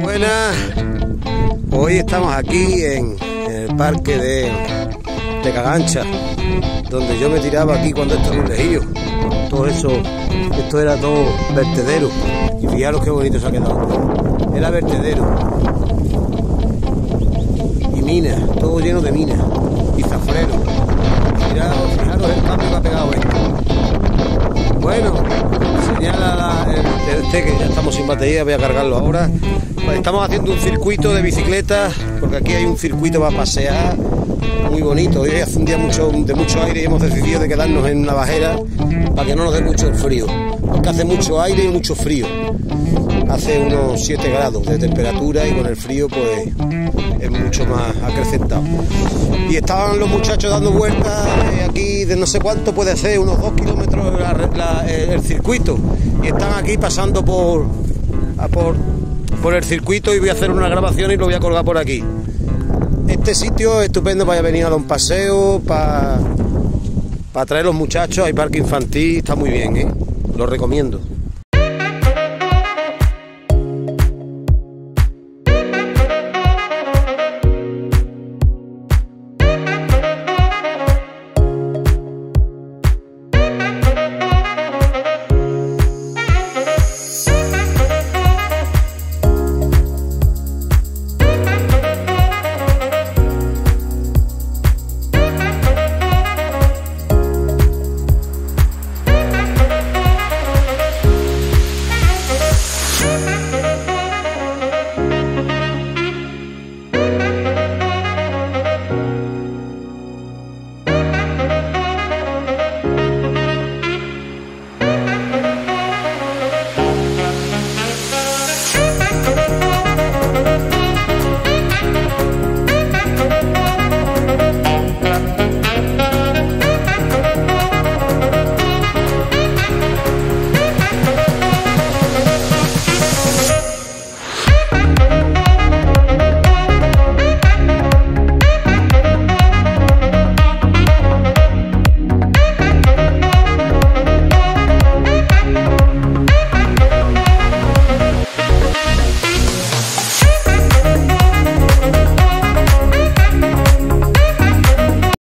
Buenas, hoy estamos aquí en, el parque de, de, Cagancha, donde yo me tiraba aquí cuando estaba en un lejillo. Todo eso, esto era todo vertedero. Y fijaros qué bonito se ha quedado. Era vertedero. Y minas, todo lleno de minas. Y que ya estamos sin batería, voy a cargarlo ahora. Estamos haciendo un circuito de bicicletas, porque aquí hay un circuito para pasear muy bonito. Hoy hace un día mucho, de mucho aire y hemos decidido de quedarnos en una bajera para que no nos dé mucho el frío. Porque hace mucho aire y mucho frío. Hace unos 7 grados de temperatura y con el frío pues es mucho más acrecentado. Y estaban los muchachos dando vueltas eh, aquí de no sé cuánto puede ser, unos 2 kilómetros el circuito. Y están aquí pasando por, por, el circuito y voy a hacer una grabación y lo voy a colgar por aquí. Este sitio es estupendo para venir a dar un paseo, para, para traer los muchachos, hay parque infantil, está muy bien, ¿eh? lo recomiendo.